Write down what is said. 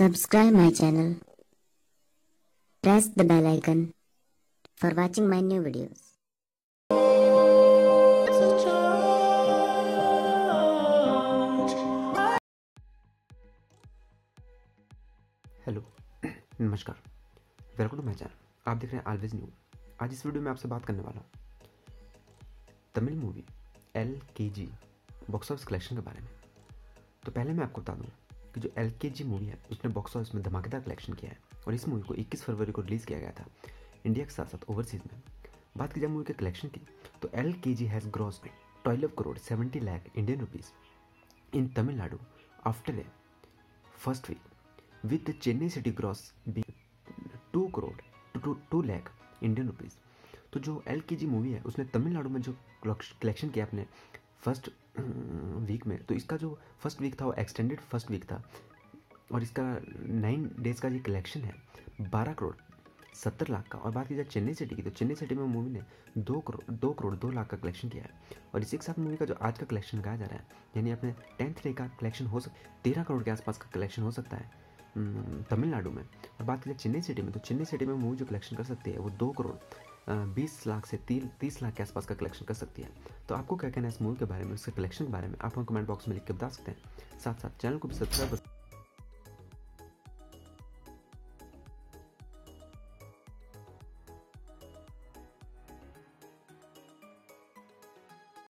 Subscribe my channel. Press the bell icon for watching my new videos. Hello नमस्कार welcome to my channel आप देख रहे हैं always new आज इस वीडियो में आपसे बात करने वाला हूँ तमिल मूवी एल के जी बॉक्स ऑफ़िस कलेक्शन के बारे में। तो पहले मैं आपको बता दूँ कि जो एल के जी मूवी है, उसने बॉक्स ऑफ़िस में धमाकेदार कलेक्शन किया है और इस मूवी को 21 फरवरी को रिलीज़ किया गया था इंडिया के साथ साथ ओवरसीज़ में। बात की जाए मूवी के कलेक्शन की तो L K G has gross twelve crore seventy lakh Indian rupees in Tamil Nadu after a first week with the Chennai City gross being 2 crore two two lakh Indian rupees तो जो L K जी movie है, उसने तमिलनाडु में जो collection किया अपने first week में। तो इसका जो फ़र्स्ट वीक था, वो एक्सटेंडेड फ़र्स्ट वीक था। और इसका नाइन डेज़ का जो कलेक्शन है, बारह करोड़, सत्तर लाख का। और बात की जाए चेन्नई सिटी की तो चेन्नई सिटी में मूवी ने दो करोड़ दो करोड़, दो लाख का कलेक्शन किया है। और इसी के साथ मूवी का जो आज का कलेक्शन कहा जा रहा है, यानी अपने टेंथ डे का कलेक्शन हो सक, तेरह करोड़ के आसपास का कलेक्शन हो सकता है तमिलनाडु में। और बात करें चेन्नई सिटी में तो चेन्नई सिटी में मूवी जो कलेक्शन कर सकती है, वो दो करोड़ बीस लाख से तीन, तीस लाख के आसपास का कलेक्शन कर सकती है। तो आपको क्या कहना है इस मूवी के बारे में, उसके कलेक्शन के बारे में? आप हम कमेंट बॉक्स में लिख के बता सकते हैं। साथ साथ चैनल को भी सब्सक्राइब